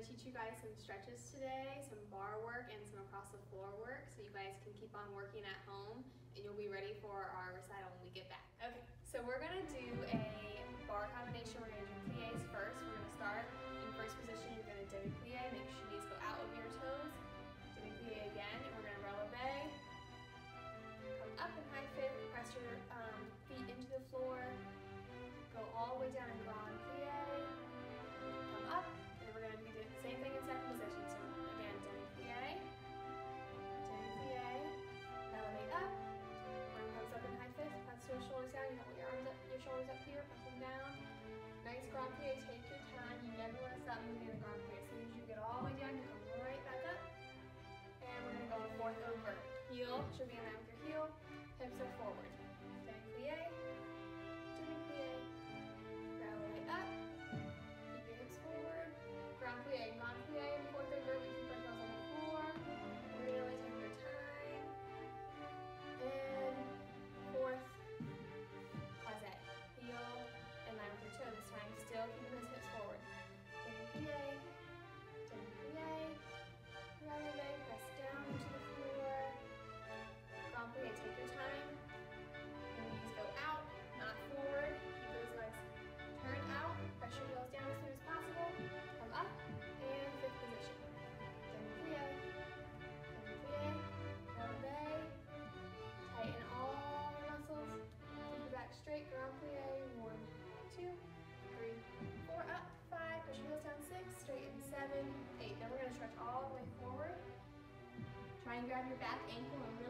to teach you guys some stretches today, some barre work and some across the floor work so you guys can keep on working at home and you'll be ready for our recital shoulders up here, press them down. Nice grand plie, take your time. You never want to stop moving in the grand plie. As soon as you get all the way down, you come right back up. And we're going to go fourth over. Heel should be in on Thank you. Try and grab your back ankle and really